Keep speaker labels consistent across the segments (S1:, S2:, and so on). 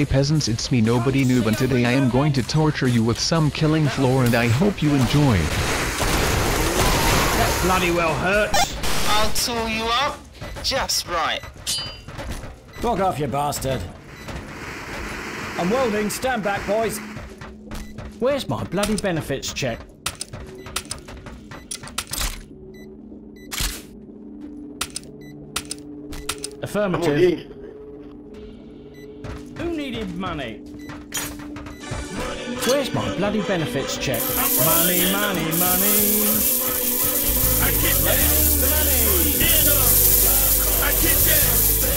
S1: Hey peasants it's me nobody noob and today I am going to torture you with some killing floor and I hope you enjoy.
S2: That bloody well hurts.
S3: I'll tool you up just right.
S2: Fuck off, you bastard. I'm welding. Stand back, boys. Where's my bloody benefits check? Affirmative. Who money? Where's my bloody benefits check? Money, money, money. I can money.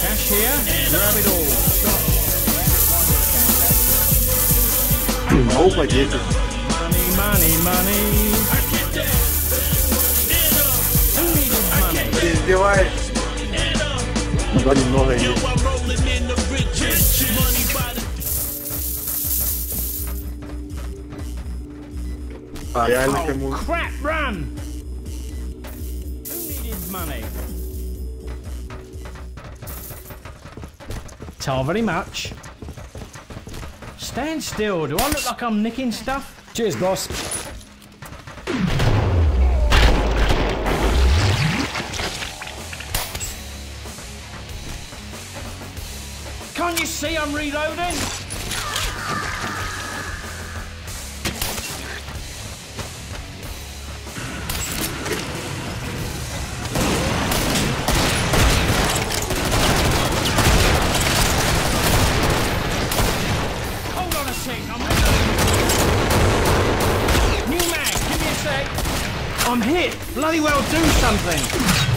S2: Cash here. Grab it all.
S4: Roupa disso.
S2: Money, money, money. Who needed money?
S4: Desceu aí. Agora de novo aí. Caralho, que é.
S2: Crap, run! Who needed money? Tell very much. Stand still. Do I look like I'm nicking stuff? Cheers, boss. Can't you see I'm reloading? I'm hit. Bloody well do something.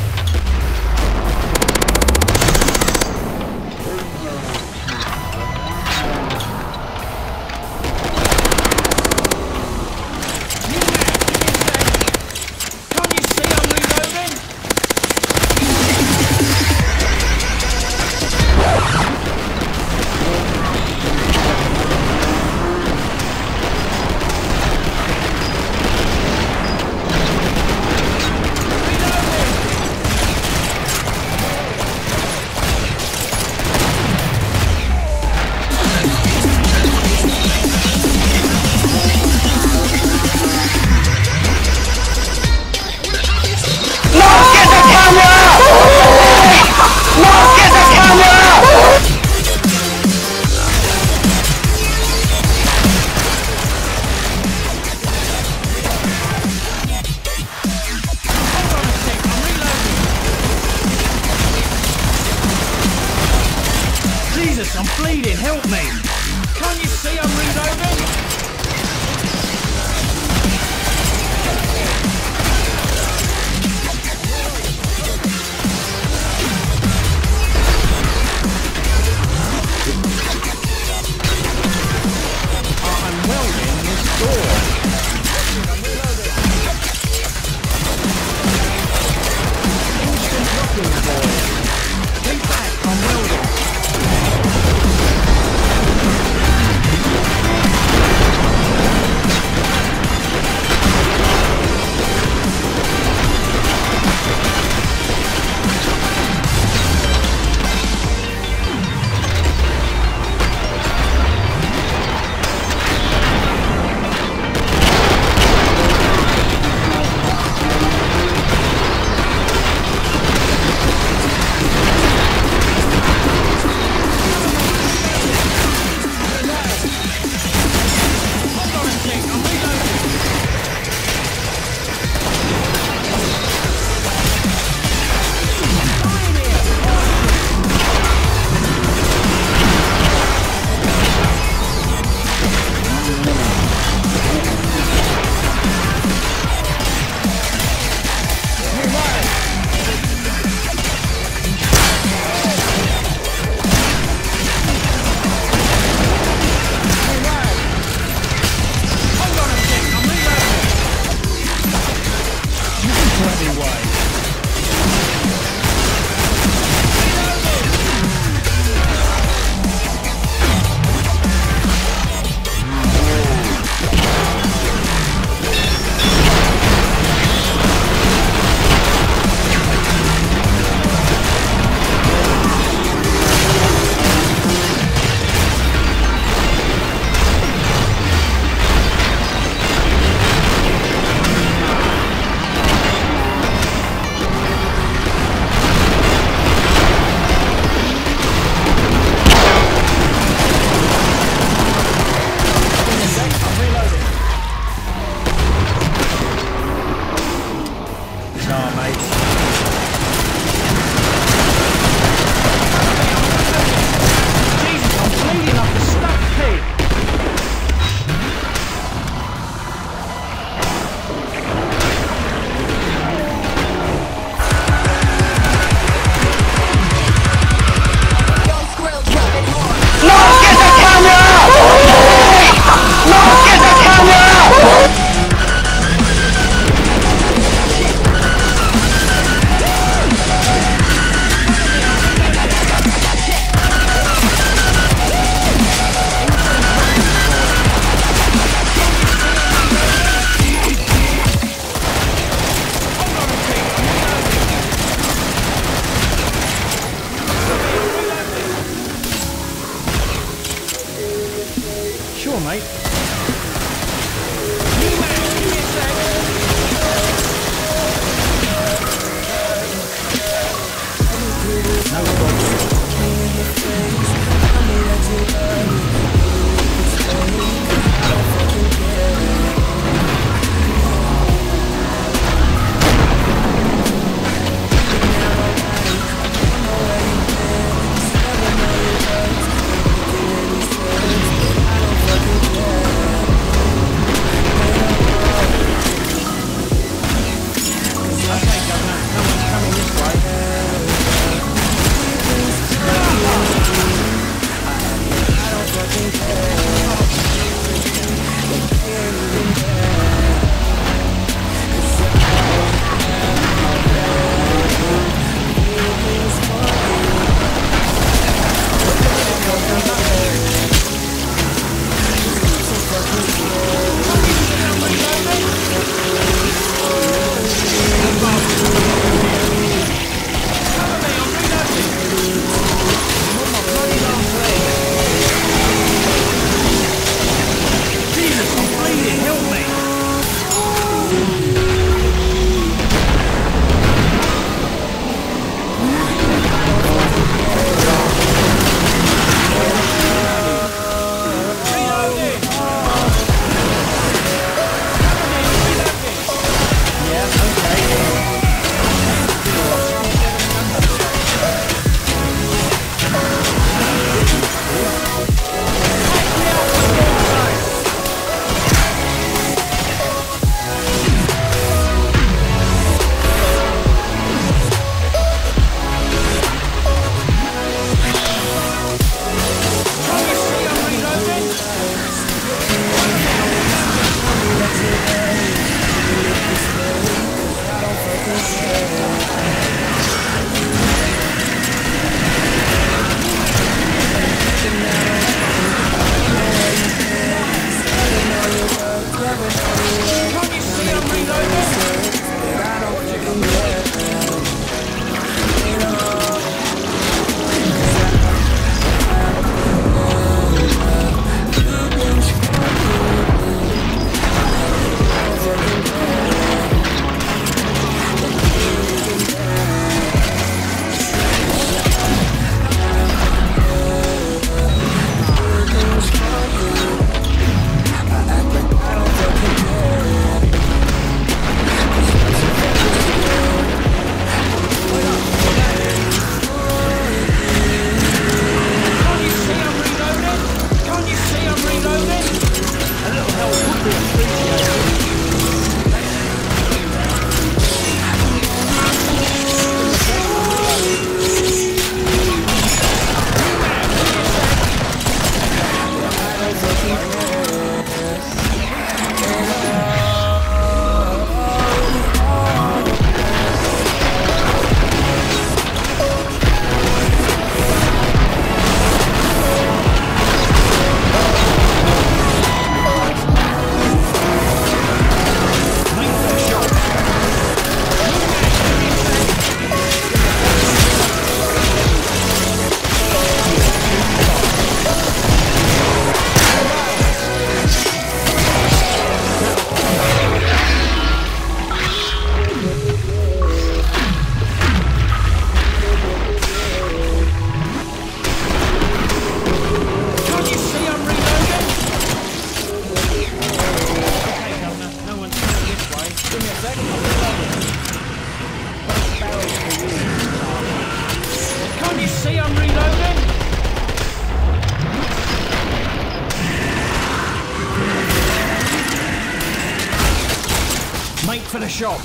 S2: For the shop.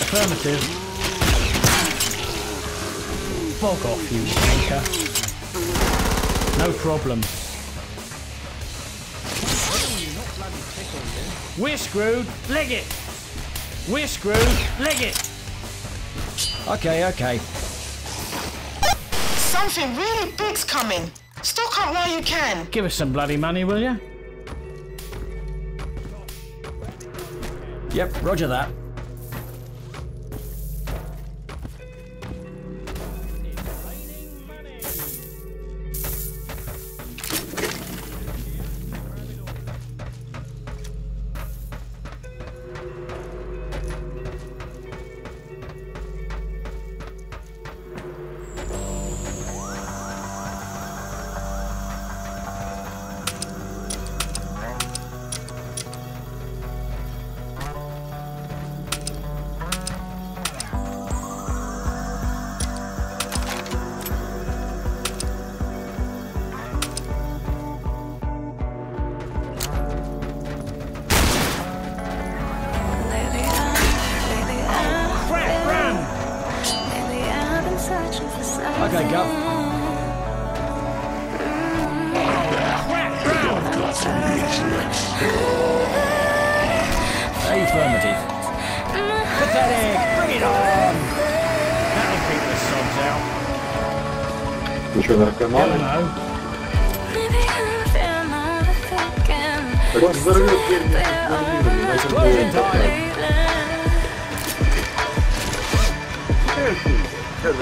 S2: Affirmative. Bog off, you wanker. No problem. We're screwed. Leg it. We're screwed. Leg it. Okay, okay.
S3: Something really big's coming. Stock up while you can.
S2: Give us some bloody money, will you? Yep, roger that. Affirmative. Pathetic! Bring it on! That'll keep the sods out.
S4: Ничего, наркоманы.
S2: Hello.
S5: Maybe I've been overthinking.
S4: Так он взорвет дверь вместе с
S2: Closing
S4: Берлином.
S2: time.
S5: lately.
S4: Сейчас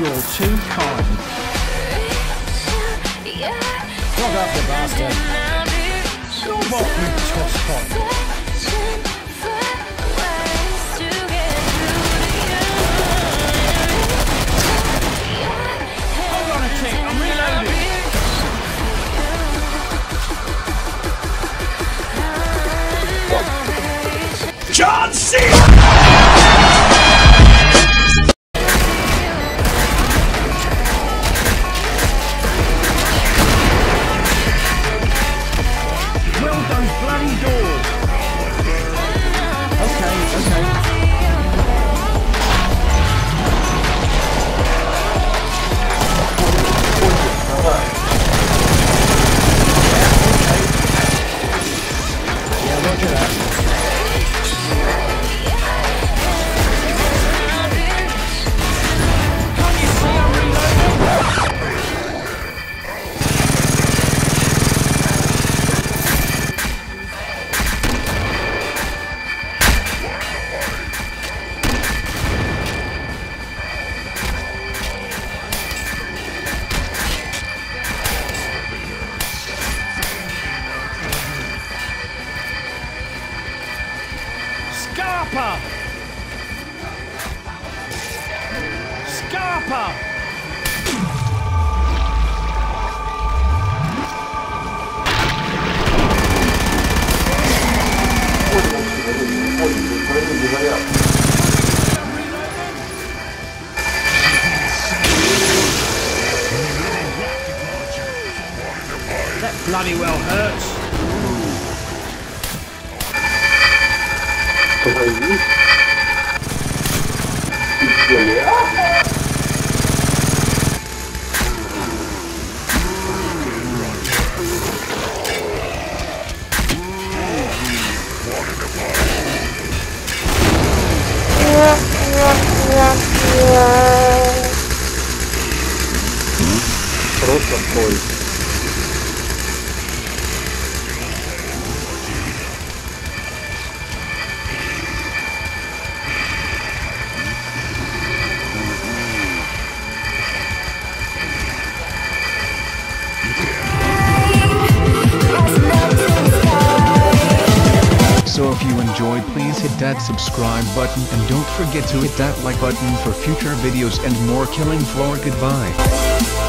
S2: You're too kind. Fuck off, you bastard. Come off, you tosspot. Hold on a I'm reloading.
S6: John Cena!
S2: Scarpa! Scarpa! That bloody well hurts.
S4: Остановись. Изделия. Просто
S1: поезд. That subscribe button and don't forget to hit that like button for future videos and more killing floor goodbye.